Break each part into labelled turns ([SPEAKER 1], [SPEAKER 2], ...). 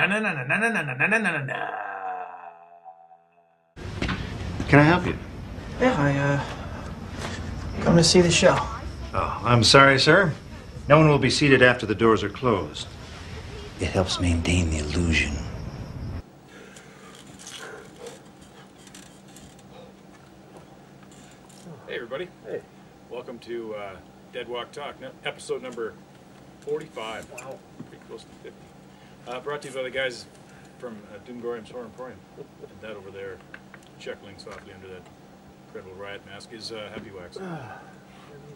[SPEAKER 1] Na na na na na na na na na na na na.
[SPEAKER 2] Can I help you?
[SPEAKER 3] Yeah, I, uh, come to see the show.
[SPEAKER 2] Oh, I'm sorry, sir. No one will be seated after the doors are closed.
[SPEAKER 4] It helps maintain the illusion.
[SPEAKER 5] Hey, everybody. Hey. Welcome to uh, Dead Walk Talk, episode number 45. Wow. Pretty close to 50. Uh, brought to you by the guys from uh, Doomgorium Sor Emporium. and that over there, chuckling softly under that incredible riot mask, is uh, Happy Wax.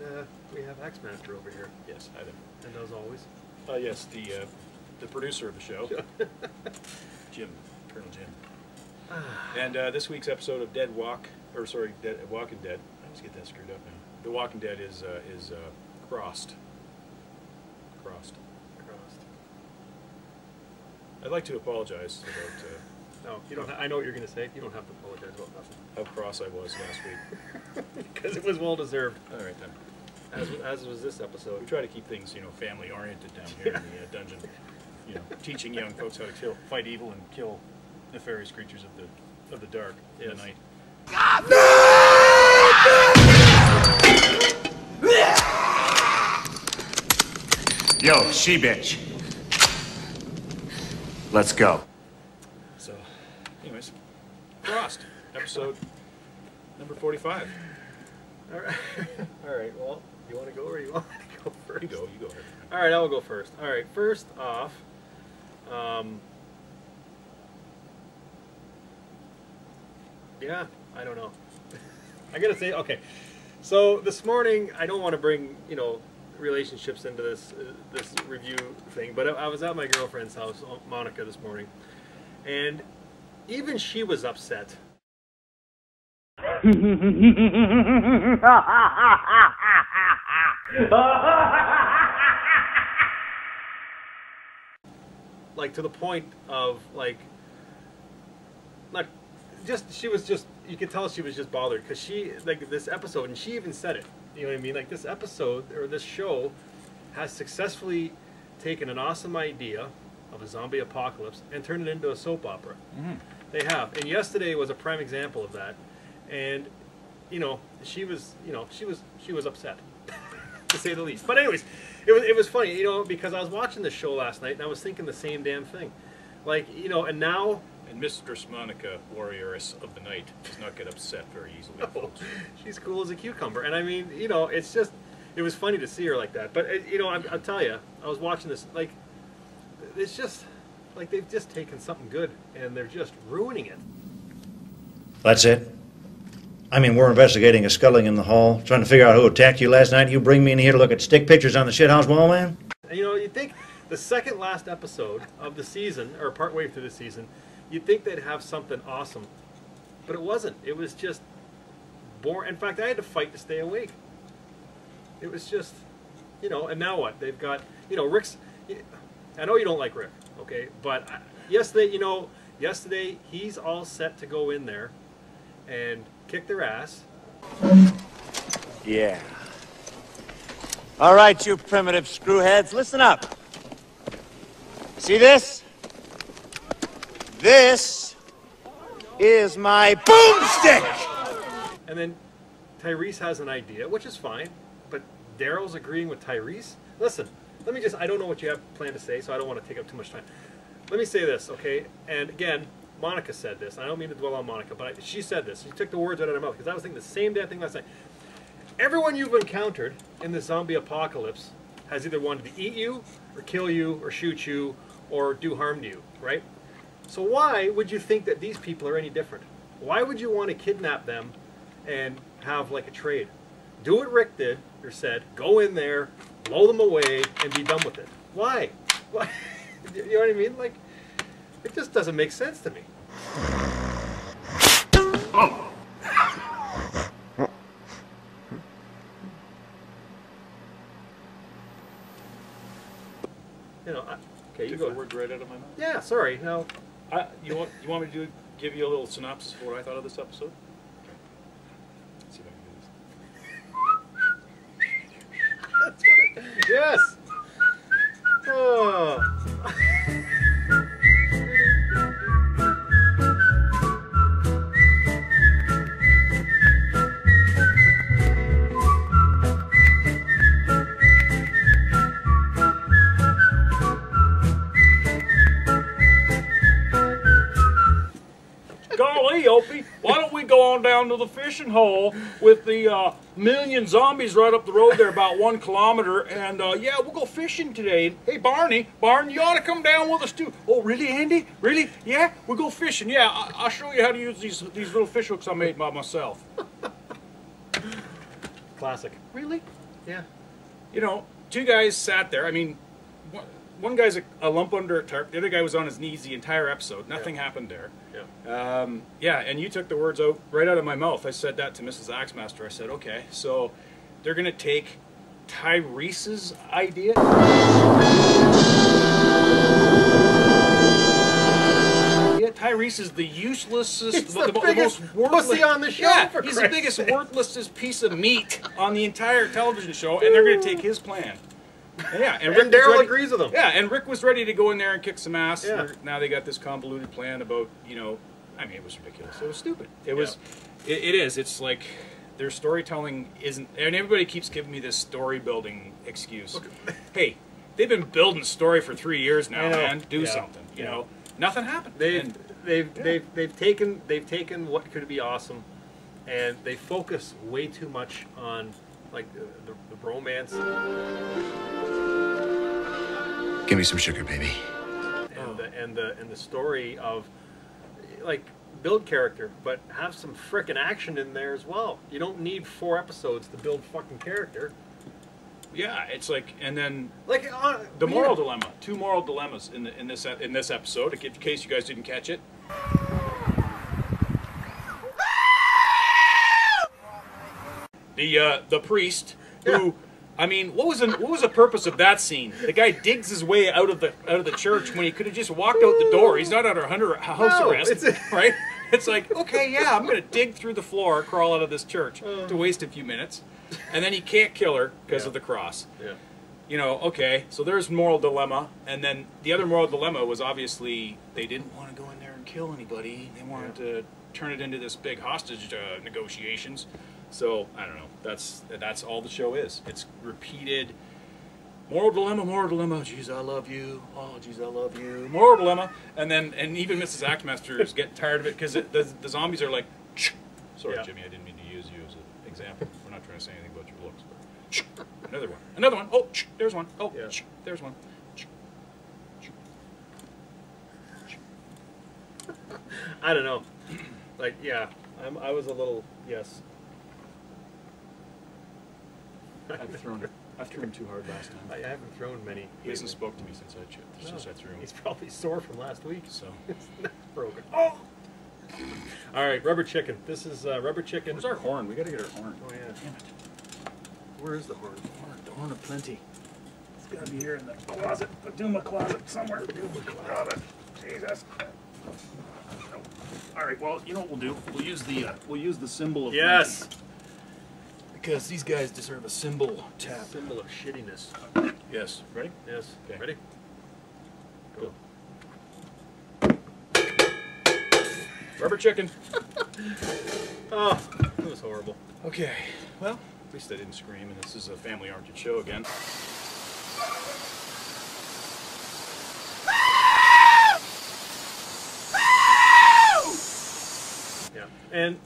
[SPEAKER 6] And uh, we have X-Master over here,
[SPEAKER 5] yes, hi there.
[SPEAKER 6] and as always.
[SPEAKER 5] Uh, yes, the uh, the producer of the show, Jim, Colonel Jim. And uh, this week's episode of Dead Walk, or sorry, Dead, Walking Dead. I always get that screwed up now. The Walking Dead is uh, is uh. Crossed. Crossed. I'd like to apologize about uh,
[SPEAKER 6] No, you don't. Ha- I know what you're going to say. You don't have to apologize about nothing
[SPEAKER 5] how cross I was last week.
[SPEAKER 6] because it was well deserved.
[SPEAKER 5] All right then.
[SPEAKER 6] As as was this episode.
[SPEAKER 5] We
[SPEAKER 6] episode.
[SPEAKER 5] try to keep things, you know, family oriented down here in the uh, dungeon. You know, teaching young folks how to kill, fight evil, and kill nefarious creatures of the of the dark in the
[SPEAKER 6] Yes.
[SPEAKER 5] night.
[SPEAKER 1] Yo, she bitch. Let's go.
[SPEAKER 5] So, anyways, crossed episode number forty-five.
[SPEAKER 6] All right. All right. Well, you want to go or you want to go first?
[SPEAKER 5] You go. You go ahead.
[SPEAKER 6] All right, I will go first. All right, first off, um, yeah, I don't know. I gotta say, okay. So this morning, I don't want to bring you know relationships into this uh, this review thing, but I, I was at my girlfriend's house, uh, Monica, this morning, and even she was upset. like to the point of like like just she was just you could tell she was just bothered because she like this episode and she even said it you know what i mean? Like this episode or this show has successfully taken an awesome idea of a zombie apocalypse and turned it into a soap opera. Mm-hmm. They have. And yesterday was a prime example of that. And you know she was you know she was she was upset to say the least. But anyways, it was it was funny, you know, because I was watching the show last night and I was thinking the same damn thing. Like, you know, and now
[SPEAKER 5] And Mistress Monica, warrioress of the night, does not get upset very easily. folks.
[SPEAKER 6] she's cool as a cucumber. And I mean, you know, it's just it was funny to see her like that. But it, you know, I, I'll tell you, I was watching this like it's just like they've just taken something good and they're just ruining it.
[SPEAKER 2] That's it. I mean, we're investigating a sculling in the hall, trying to figure out who attacked you last night. You bring me in here to look at stick pictures on the shithouse wall, man?
[SPEAKER 6] You know, you think the second last episode of the season, or partway through the season, you'd think they'd have something awesome, but it wasn't. It was just boring. In fact, I had to fight to stay awake. It was just, you know. And now what? They've got, you know, Rick's. I know you don't like Rick, okay, but yesterday, you know, yesterday he's all set to go in there and kick their ass.
[SPEAKER 7] Yeah. All right, you primitive screwheads, listen up. See this? This is my boomstick!
[SPEAKER 6] And then Tyrese has an idea, which is fine, but Daryl's agreeing with Tyrese. Listen, let me just, I don't know what you have planned to say, so I don't want to take up too much time. Let me say this, okay? And again, Monica said this. I don't mean to dwell on Monica, but I, she said this. She took the words out of her mouth because I was thinking the same damn thing last night. Everyone you've encountered in the zombie apocalypse has either wanted to eat you, or kill you, or shoot you, or do harm to you, right? So why would you think that these people are any different? Why would you want to kidnap them and have like a trade? Do what Rick did or said. Go in there, blow them away, and be done with it. Why? Why? you know what I mean? Like, it just doesn't make sense to me. You know, I, okay, you
[SPEAKER 5] Took
[SPEAKER 6] go.
[SPEAKER 5] the word right out of my mouth.
[SPEAKER 6] Yeah, sorry. No,
[SPEAKER 5] I, you want you want me to do, give you a little synopsis of what I thought of this episode? Why don't we go on down to the fishing hole with the uh, million zombies right up the road there, about one kilometer, and uh, yeah, we'll go fishing today. Hey, Barney, Barney, you ought to come down with us too. Oh, really, Andy? Really? Yeah, we'll go fishing. Yeah, I- I'll show you how to use these these little fish hooks I made by myself.
[SPEAKER 6] Classic.
[SPEAKER 5] Really?
[SPEAKER 6] Yeah.
[SPEAKER 5] you know, two guys sat there. I mean, one, one guy's a, a lump under a tarp. The other guy was on his knees the entire episode. Nothing happened there.
[SPEAKER 6] Yeah.
[SPEAKER 5] Um, yeah, and you took the words out right out of my mouth. I said that to Mrs. Axmaster. I said, okay, so they're going to take Tyrese's idea. Yeah, Tyrese is the uselessest,
[SPEAKER 6] He's
[SPEAKER 5] the,
[SPEAKER 6] the
[SPEAKER 5] the
[SPEAKER 6] biggest
[SPEAKER 5] most worthless
[SPEAKER 6] pussy on the show,
[SPEAKER 5] Yeah,
[SPEAKER 6] for
[SPEAKER 5] he's the biggest
[SPEAKER 6] sake.
[SPEAKER 5] worthlessest piece of meat on the entire television show, and they're going to take his plan. Yeah, and, Rick
[SPEAKER 6] And Daryl agrees with him.
[SPEAKER 5] Yeah, and Rick was ready to go in there and kick some ass.
[SPEAKER 6] Yeah.
[SPEAKER 5] Now they got this convoluted plan about you know, I mean, it was ridiculous. It was stupid. It was, it, it is. It's like their storytelling isn't, and everybody keeps giving me this story building excuse. hey, they've been building story for three years now, man. Do
[SPEAKER 6] Yeah.
[SPEAKER 5] something. You
[SPEAKER 6] Yeah.
[SPEAKER 5] know, nothing happened.
[SPEAKER 6] They've
[SPEAKER 5] And-
[SPEAKER 6] they've
[SPEAKER 5] yeah.
[SPEAKER 6] they've they've taken they've taken what could be awesome, and they focus way too much on like the, the, the bromance
[SPEAKER 4] Give me some sugar, baby.
[SPEAKER 6] and the and the and the story of like build character, but have some frickin' action in there as well. You don't need four episodes to build fucking character.
[SPEAKER 5] yeah, it's like, and then
[SPEAKER 6] Like uh,
[SPEAKER 5] the
[SPEAKER 6] yeah.
[SPEAKER 5] moral dilemma. Two moral dilemmas in the, in this in this episode. In case you guys didn't catch it. The uh, the priest who. I mean, what was the, what was the purpose of that scene? The guy digs his way out of the out of the church when he could have just walked out the door. He's not under under house
[SPEAKER 6] No,
[SPEAKER 5] arrest,
[SPEAKER 6] it's-
[SPEAKER 5] right? It's like, okay, yeah, I'm gonna dig through the floor, crawl out of this church
[SPEAKER 6] Uh.
[SPEAKER 5] to waste a few minutes, and then he can't kill her because
[SPEAKER 6] Yeah.
[SPEAKER 5] of the cross
[SPEAKER 6] Yeah.
[SPEAKER 5] you know, okay, so there's moral dilemma, and then the other moral dilemma was obviously they didn't want to go in there and kill anybody. They wanted to turn it into this big hostage uh, negotiations. So I don't know. That's that's all the show is. It's repeated moral dilemma, moral dilemma. Jeez, I love you. Oh, jeez, I love you. Moral dilemma, and then and even Mrs. Axmaster is getting tired of it because the, the zombies are like. Sorry,
[SPEAKER 6] Yeah.
[SPEAKER 5] Jimmy, I didn't mean to use you as an example. We're not trying to say anything about your looks, but another one, another one. Oh, there's one. Oh,
[SPEAKER 6] Yeah.
[SPEAKER 5] there's one.
[SPEAKER 6] I don't know. Like yeah, I'm, I was a little yes.
[SPEAKER 5] I've thrown I've thrown him too hard last time.
[SPEAKER 6] I haven't thrown many.
[SPEAKER 5] He hasn't spoke to me since I ch- since I threw him.
[SPEAKER 6] He's probably sore from last week.
[SPEAKER 5] So
[SPEAKER 6] it's neck's broken. Oh. All right, rubber chicken. This is uh, rubber chicken.
[SPEAKER 5] where's our horn? We gotta get our horn.
[SPEAKER 6] Oh yeah.
[SPEAKER 5] Damn it.
[SPEAKER 6] Where is the horn?
[SPEAKER 5] Horn, the horn of plenty. It's gotta be here in the closet, the Duma closet somewhere. Duma closet. Jesus. All right. Well, you know what we'll do? We'll use the uh, we'll use the symbol of
[SPEAKER 6] Yes.
[SPEAKER 5] plenty. Because these guys deserve a symbol tap.
[SPEAKER 6] Symbol of shittiness.
[SPEAKER 5] Yes. Ready?
[SPEAKER 6] Yes.
[SPEAKER 5] Okay.
[SPEAKER 6] Ready?
[SPEAKER 5] Go. Rubber chicken.
[SPEAKER 6] Oh, that was horrible.
[SPEAKER 5] Okay. Well, at least I didn't scream, and this is a family oriented show again.
[SPEAKER 6] Yeah. And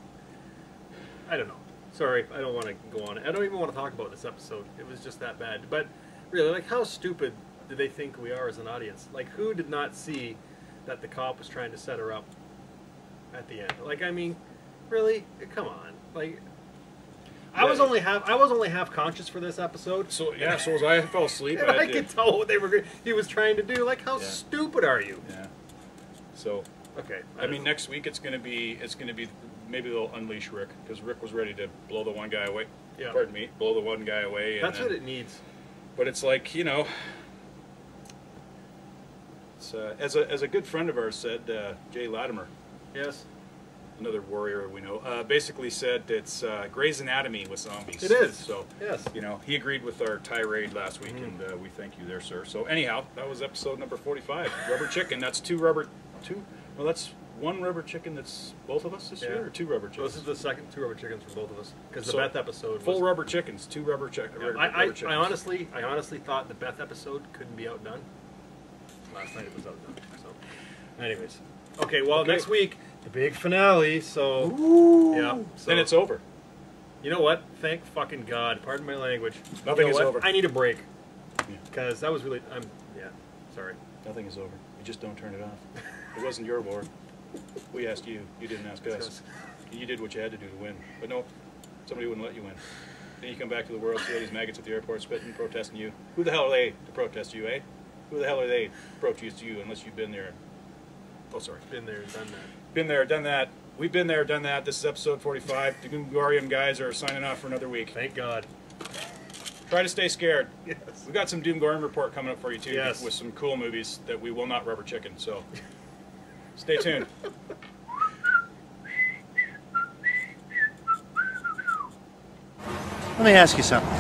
[SPEAKER 6] I don't know. Sorry, I don't want to go on. I don't even want to talk about this episode. It was just that bad. But really, like, how stupid do they think we are as an audience? Like, who did not see that the cop was trying to set her up at the end? Like, I mean, really? Come on. Like, I was only half. I was only half conscious for this episode.
[SPEAKER 5] So yeah, so as I fell asleep,
[SPEAKER 6] And
[SPEAKER 5] I
[SPEAKER 6] I could tell what they were. He was trying to do. Like, how
[SPEAKER 5] Yeah.
[SPEAKER 6] stupid are you?
[SPEAKER 5] Yeah. So
[SPEAKER 6] Okay.
[SPEAKER 5] I mean, next week it's going to be it's going to be maybe they'll unleash Rick because Rick was ready to blow the one guy away.
[SPEAKER 6] Yeah.
[SPEAKER 5] Pardon me, blow the one guy away. And
[SPEAKER 6] that's
[SPEAKER 5] then-
[SPEAKER 6] what it needs.
[SPEAKER 5] But it's like you know, it's, uh, as a as a good friend of ours said, uh, Jay Latimer,
[SPEAKER 6] Yes.
[SPEAKER 5] another warrior we know, uh, basically said it's uh, Grey's Anatomy with zombies.
[SPEAKER 6] It is.
[SPEAKER 5] So
[SPEAKER 6] Yes.
[SPEAKER 5] you know, he agreed with our tirade last week,
[SPEAKER 6] Mm-hmm.
[SPEAKER 5] and uh, we thank you there, sir. So anyhow, that was episode number forty-five. rubber chicken. That's two rubber, two. Well, that's one rubber chicken. That's both of us this
[SPEAKER 6] Yeah.
[SPEAKER 5] year, or two rubber
[SPEAKER 6] So
[SPEAKER 5] chickens.
[SPEAKER 6] this is the second two rubber chickens for both of us because the
[SPEAKER 5] So,
[SPEAKER 6] Beth episode.
[SPEAKER 5] Full
[SPEAKER 6] was,
[SPEAKER 5] rubber chickens, two rubber chick.
[SPEAKER 6] Yeah,
[SPEAKER 5] rubber,
[SPEAKER 6] I, I,
[SPEAKER 5] rubber chickens.
[SPEAKER 6] I honestly, I honestly thought the Beth episode couldn't be outdone. last night it was outdone. So, anyways, okay. Well, next week the big finale. So yeah. So,
[SPEAKER 5] Then it's over.
[SPEAKER 6] You know what? Thank fucking God. Pardon my language.
[SPEAKER 5] Nothing
[SPEAKER 6] you know
[SPEAKER 5] is
[SPEAKER 6] what?
[SPEAKER 5] over.
[SPEAKER 6] I need a break
[SPEAKER 5] Yeah.
[SPEAKER 6] because that was really. I'm yeah. Sorry.
[SPEAKER 5] Nothing is over. You just don't turn it off. It wasn't your war. We asked you. You didn't ask us. You did what you had to do to win. But no, somebody wouldn't let you win. Then you come back to the world, see all these maggots at the airport spitting, and protesting you. Who the hell are they to protest you, eh? Who the hell are they to protest you unless you've been there? Oh, sorry.
[SPEAKER 6] Been there and done that.
[SPEAKER 5] Been there, done that. We've been there, done that. This is episode 45. The Doomgorium guys are signing off for another week.
[SPEAKER 6] Thank God.
[SPEAKER 5] Try to stay scared.
[SPEAKER 6] Yes.
[SPEAKER 5] We got some Doomgorium report coming up for you too,
[SPEAKER 6] Yes.
[SPEAKER 5] with some cool movies that we will not rubber chicken. So, stay tuned.
[SPEAKER 4] Let me ask you something.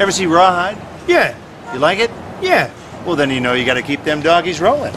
[SPEAKER 4] Ever see Rawhide?
[SPEAKER 3] Yeah,
[SPEAKER 4] You like it?
[SPEAKER 3] yeah.
[SPEAKER 4] Well, then you know you got to keep them doggies rolling.